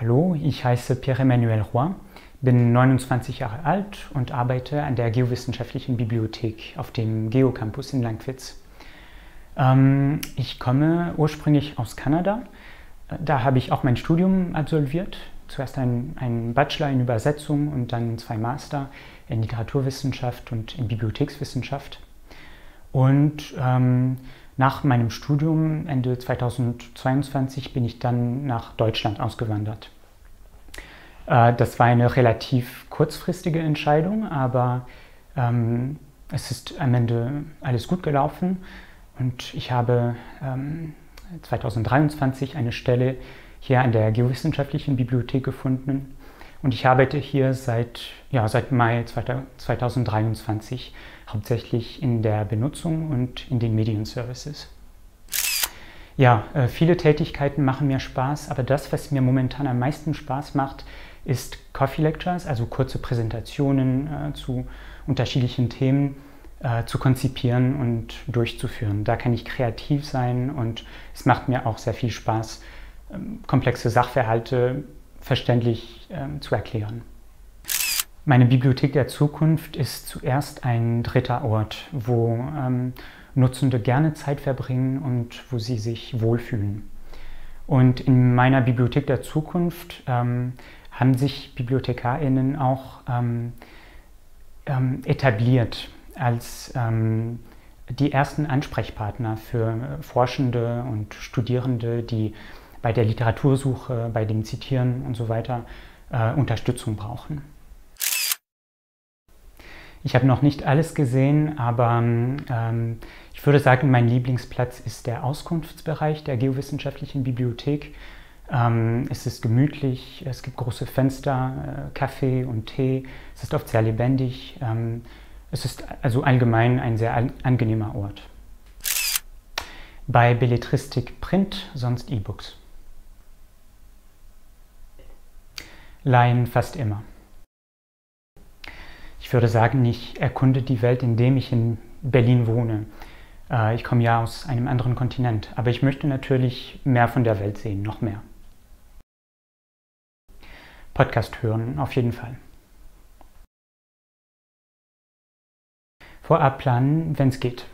Hallo, ich heiße Pierre-Emmanuel Roy, bin 29 Jahre alt und arbeite an der Geowissenschaftlichen Bibliothek auf dem Geocampus in Langwitz. Ähm, ich komme ursprünglich aus Kanada. Da habe ich auch mein Studium absolviert. Zuerst einen Bachelor in Übersetzung und dann zwei Master in Literaturwissenschaft und in Bibliothekswissenschaft. Und ähm, nach meinem Studium Ende 2022 bin ich dann nach Deutschland ausgewandert. Äh, das war eine relativ kurzfristige Entscheidung, aber ähm, es ist am Ende alles gut gelaufen und ich habe ähm, 2023 eine Stelle hier an der Geowissenschaftlichen Bibliothek gefunden und ich arbeite hier seit, ja, seit Mai 2023 hauptsächlich in der Benutzung und in den Medienservices. Ja, äh, viele Tätigkeiten machen mir Spaß, aber das, was mir momentan am meisten Spaß macht, ist Coffee Lectures, also kurze Präsentationen äh, zu unterschiedlichen Themen äh, zu konzipieren und durchzuführen. Da kann ich kreativ sein und es macht mir auch sehr viel Spaß, ähm, komplexe Sachverhalte verständlich ähm, zu erklären. Meine Bibliothek der Zukunft ist zuerst ein dritter Ort, wo ähm, Nutzende gerne Zeit verbringen und wo sie sich wohlfühlen. Und in meiner Bibliothek der Zukunft ähm, haben sich BibliothekarInnen auch ähm, ähm etabliert als ähm, die ersten Ansprechpartner für Forschende und Studierende, die bei der Literatursuche, bei dem Zitieren und so weiter äh, Unterstützung brauchen. Ich habe noch nicht alles gesehen, aber ähm, ich würde sagen, mein Lieblingsplatz ist der Auskunftsbereich der Geowissenschaftlichen Bibliothek. Ähm, es ist gemütlich, es gibt große Fenster, äh, Kaffee und Tee, es ist oft sehr lebendig. Ähm, es ist also allgemein ein sehr angenehmer Ort. Bei Belletristik Print, sonst E-Books. Leihen fast immer. Ich würde sagen, ich erkunde die Welt, indem ich in Berlin wohne. Äh, ich komme ja aus einem anderen Kontinent, aber ich möchte natürlich mehr von der Welt sehen, noch mehr. Podcast hören, auf jeden Fall. Vorab planen, wenn es geht.